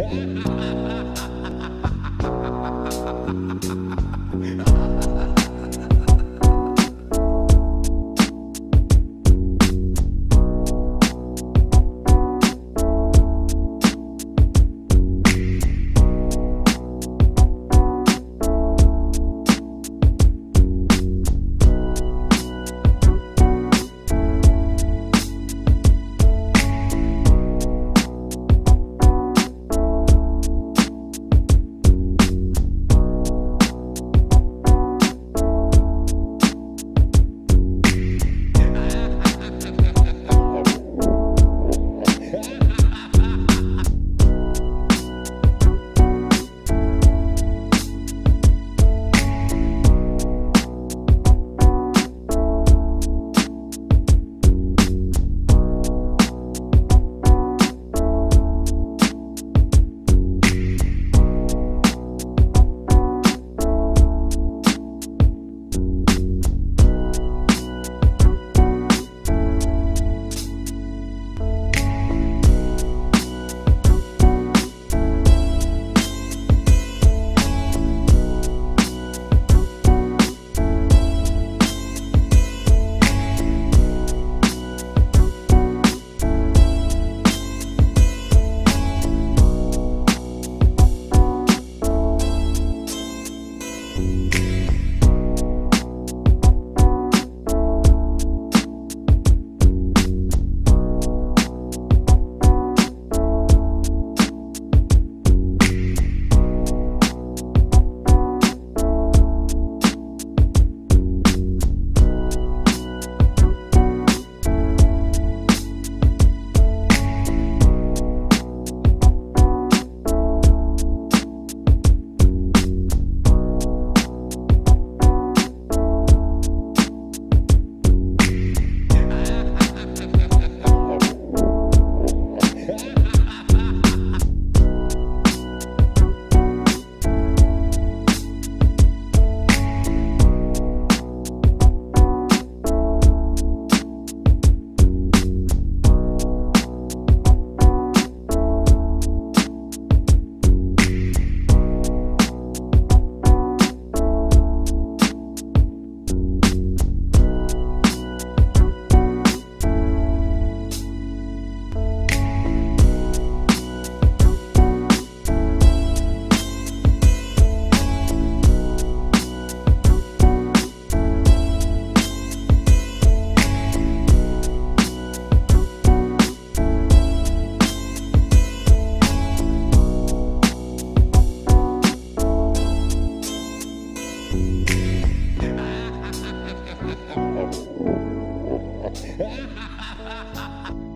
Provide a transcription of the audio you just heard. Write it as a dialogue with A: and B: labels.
A: Ha ha ha ha ha!